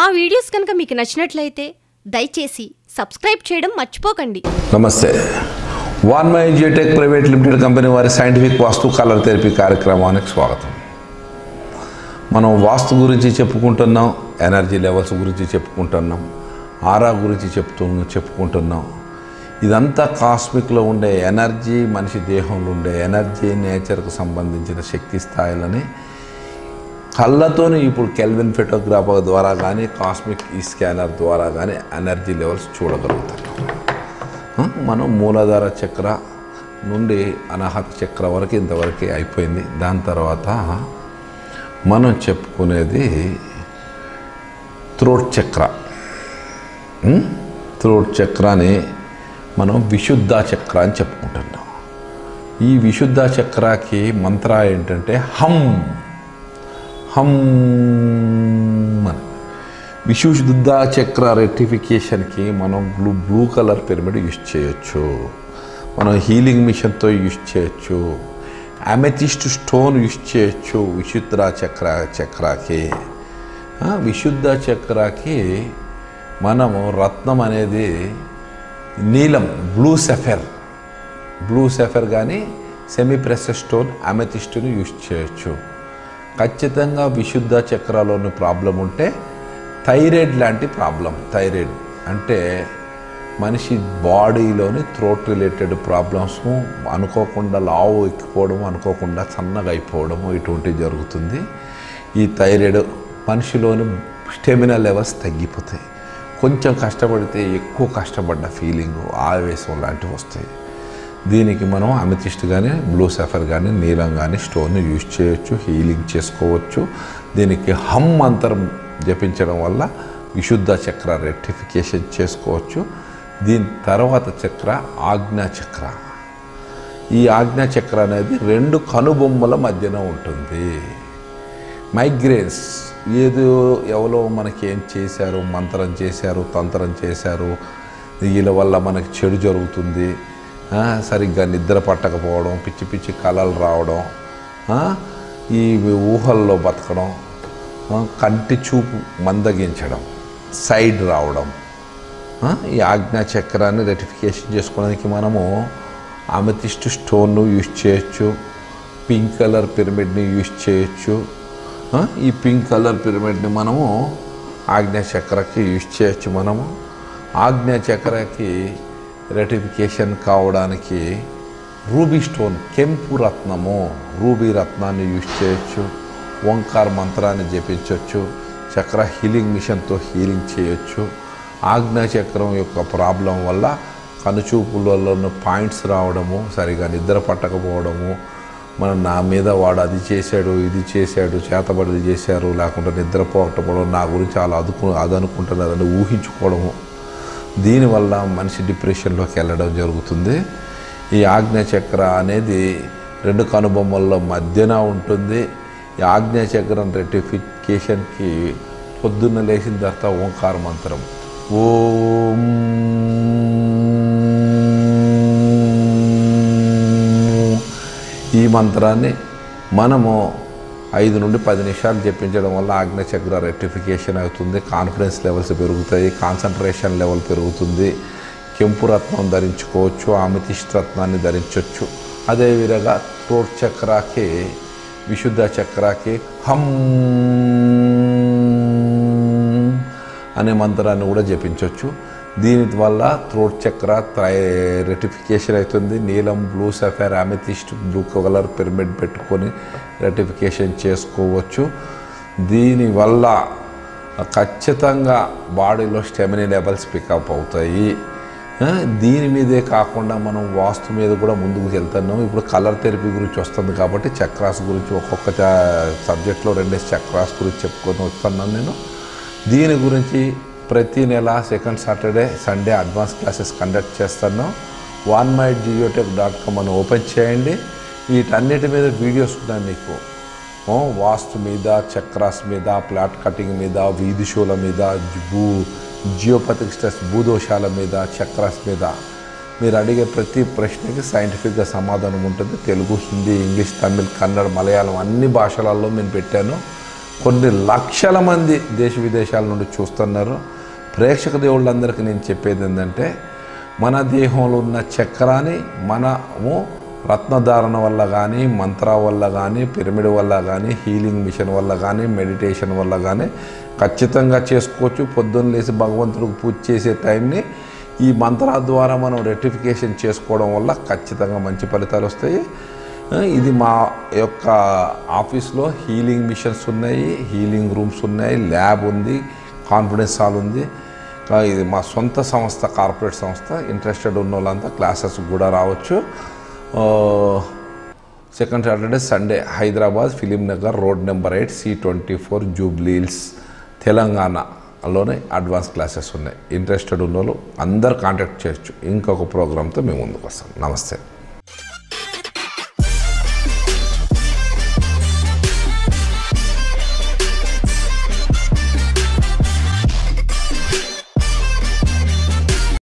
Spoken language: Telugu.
మా వీడియోస్ కనుక మీకు నచ్చినట్లయితే దయచేసి సబ్స్క్రైబ్ చేయడం మర్చిపోకండి. నమస్తే. One Geotech Private Limited company వారి సైంటిఫిక్ వాస్తు కలర్ థెరపీ కార్యక్రమానికి స్వాగతం. మనం వాస్తు గురించి చెప్పుకుంటున్నాం ఎనర్జీ లెవెల్స్ గురించి చెప్పుకుంటున్నాం ఆరా గురించి చెప్తూ చెప్పుకుంటున్నాం. ఇదంతా కాస్మిక్లో ఉండే ఎనర్జీ మనిషి దేహంలో ఉండే ఎనర్జీ నేచర్కు సంబంధించిన శక్తి స్థాయిలని కళ్ళతోని ఇప్పుడు కెల్విన్ ఫోటోగ్రాఫర్ ద్వారా కానీ కాస్మిక్ ఈ స్కానర్ ద్వారా కానీ ఎనర్జీ లెవెల్స్ చూడగలుగుతున్నాం మనం మూలాధార చక్ర నుండి అనాహత చక్ర వరకు ఇంతవరకు అయిపోయింది. దాని తర్వాత మనం చెప్పుకునేది త్రోట్ చక్ర. త్రోట్ చక్రాన్ని మనం విశుద్ధ చక్ర అని చెప్పుకుంటున్నాం. ఈ విశుద్ధ చక్రాకి మంత్ర ఏంటంటే హమ్ హమ్ విశుద్ధ చక్ర రెక్టిఫికేషన్కి మనం blue blue colour pyramid use చేయొచ్చు. మనం హీలింగ్ మిషన్తో యూజ్ చేయొచ్చు. అమెథిస్ట్ స్టోన్ యూజ్ చేయొచ్చు విశుద్ధ చక్ర చక్రాకి. విశుద్ధ చక్రాకి మనము రత్నం అనేది నీలం బ్లూ సెఫెర్. బ్లూ సెఫర్ కానీ సెమీ ప్రెస్ స్టోన్ అమెథిస్ట్ని యూజ్ చేయొచ్చు. ఖచ్చితంగా విశుద్ధ చక్రాలోని ప్రాబ్లం ఉంటే థైరాయిడ్ లాంటి ప్రాబ్లం థైరాయిడ్. అంటే మనిషి బాడీలోని థ్రోట్ రిలేటెడ్ ప్రాబ్లమ్స్ అనుకోకుండా లావు ఎక్కిపోవడం అనుకోకుండా సన్నగా అయిపోవడం ఇటువంటివి జరుగుతుంది. ఈ థైరాయిడ్ మనిషిలోని స్టెమినా లెవెల్స్ తగ్గిపోతాయి. కొంచెం కష్టపడితే ఎక్కువ కష్టపడ్డ ఫీలింగు ఆవేశం లాంటివి వస్తాయి. దీనికి మనం అమితిస్ట్ కానీ బ్లూ సఫర్ కానీ నీలం కానీ స్టోన్ యూజ్ చేయొచ్చు హీలింగ్ చేసుకోవచ్చు. దీనికి హమ్ అంతరం జపించడం వల్ల విశుద్ధ చక్ర రెక్టిఫికేషన్ చేసుకోవచ్చు. దీని తర్వాత చక్ర ఆజ్ఞా చక్ర. ఈ ఆజ్ఞా చక్ర అనేది రెండు కనుబొమ్మల మధ్యన ఉంటుంది. మైగ్రేన్స్ ఏదో ఎవరో మనకి ఏం చేశారు మంత్రం చేశారు తంత్రం చేశారు వీళ్ళ వల్ల మనకి చెడు జరుగుతుంది. సరిగ్గా నిద్ర పట్టకపోవడం పిచ్చి పిచ్చి కళలు రావడం ఈ ఊహల్లో బతకడం కంటి చూపు మందగించడం సైడ్ రావడం ఈ ఆజ్ఞా చక్రాన్ని రెటిఫికేషన్ చేసుకోవడానికి మనము అమెథిస్ట్ స్టోన్ను యూజ్ చేయొచ్చు పింక్ కలర్ పిరమిడ్ని యూజ్ చేయొచ్చు ఈ పింక్ కలర్ పిరమిడ్ని మనము ఆజ్ఞా చక్రకి యూజ్ చేయొచ్చు మనము. ఆజ్ఞా చక్రకి రెటిఫికేషన్ కావడానికి రూబీ స్టోన్ కెంపు రత్నము. రూబీ రత్నాన్ని యూజ్ చేయొచ్చు. ఓంకార్ మంత్రాన్ని జపించవచ్చు చక్ర హీలింగ్ మిషన్తో హీలింగ్ చేయొచ్చు. ఆజ్ఞా చక్రం యొక్క ప్రాబ్లం వల్ల కనుచూపులలో పాయింట్స్ రావడము సరిగా నిద్ర పట్టకపోవడము మన నా మీద వాడు అది చేశాడు ఇది చేశాడు చేతబడిది చేశారు లేకుంటే నిద్రపోవటం నా గురించి అలా అదుకు అది అనుకుంటున్నారని ఊహించుకోవడము. దీనివల్ల మనిషి డిప్రెషన్లోకి వెళ్ళడం జరుగుతుంది. ఈ ఆజ్ఞచక్ర అనేది రెండు కనుబొమ్మల్లో మధ్యన ఉంటుంది. ఈ ఆజ్ఞచక్రం రెటిఫికేషన్కి పొద్దున్న లేచిన తర్వాత ఓంకార మంత్రం. ఓం ఈ మంత్రాన్ని మనము ఐదు నుండి పది నిమిషాలు జపించడం వల్ల ఆజ్ఞచక్ర రెక్టిఫికేషన్ అవుతుంది కాన్ఫిడెన్స్ లెవెల్స్ పెరుగుతాయి కాన్సన్ట్రేషన్ లెవెల్ పెరుగుతుంది. కెంపు రత్నం ధరించుకోవచ్చు ఆమెతిష్ట రత్నాన్ని ధరించవచ్చు అదేవిధంగా త్రోట్ చక్రాకి విశుద్ధ చక్రాకి హం అనే మంత్రాన్ని కూడా జపించవచ్చు దీని వల్ల త్రోట్ చక్ర రెటిఫికేషన్ అవుతుంది. నీలం blue sapphire amethyst blue colour pyramid పెట్టుకొని రెటిఫికేషన్ చేసుకోవచ్చు. దీనివల్ల ఖచ్చితంగా బాడీలో స్టెమినీ లెవెల్స్ పికప్ అవుతాయి. దీని మీదే కాకుండా మనం వాస్తు మీద కూడా ముందుకు వెళ్తున్నాం. ఇప్పుడు కలర్ థెరపీ గురించి వస్తుంది కాబట్టి చక్రాస్ గురించి ఒక్కొక్క సబ్జెక్ట్లో రెండేసి చక్రాస్ గురించి చెప్పుకొని వస్తున్నాను నేను. దీని గురించి ప్రతి నెల second Saturday Sunday advance classes conduct చేస్తాను. One my geotech dot com అని ఓపెన్ చేయండి. వీటన్నిటి మీద వీడియోస్ ఉన్నాయి మీకు. వాస్తు మీద చక్రాస్ మీద ప్లాట్ కటింగ్ మీద వీధి షోల మీద భూ జియోపతిక్ స్ట్రెస్ భూదోషాల మీద చక్రాస్ మీద. మీరు అడిగే ప్రతి ప్రశ్నకి సైంటిఫిక్గా సమాధానం ఉంటుంది. తెలుగు హిందీ ఇంగ్లీష్ తమిళ్ కన్నడ మలయాళం అన్ని భాషలలో నేను పెట్టాను. కొన్ని లక్షల మంది దేశ విదేశాల నుండి చూస్తున్నారు. ప్రేక్షక దేవుళ్ళందరికీ నేను చెప్పేది ఏంటంటే మన దేహంలో ఉన్న చక్రాన్ని మనము రత్నధారణ వల్ల కానీ మంత్ర వల్ల కానీ పిరమిడ్ వల్ల కానీ హీలింగ్ మిషన్ వల్ల కానీ మెడిటేషన్ వల్ల కానీ ఖచ్చితంగా చేసుకోవచ్చు. పొద్దున్న లేచి భగవంతుడికి పూజ చేసే టైంని ఈ మంత్రాల ద్వారా మనం రెక్టిఫికేషన్ చేసుకోవడం వల్ల ఖచ్చితంగా మంచి ఫలితాలు వస్తాయి. ఇది మా యొక్క ఆఫీస్లో హీలింగ్ మిషన్స్ ఉన్నాయి హీలింగ్ రూమ్స్ ఉన్నాయి ల్యాబ్ ఉంది కాన్ఫిడెన్స్ హాల్ ఉంది. ఇది మా సొంత సంస్థ కార్పొరేట్ సంస్థ. ఇంట్రెస్టెడ్ ఉన్న వాళ్ళంతా క్లాసెస్ కూడా రావచ్చు. Second Saturday Sunday Hyderabad Film Nagar road number eight C twenty four Jubilee Hills తెలంగాణలోనే అడ్వాన్స్ క్లాసెస్ ఉన్నాయి. ఇంట్రెస్టెడ్ ఉన్న వాళ్ళు అందరు కాంటాక్ట్ చేయొచ్చు. ఇంకొక ప్రోగ్రామ్తో మేము ముందుకు వస్తాం. నమస్తే.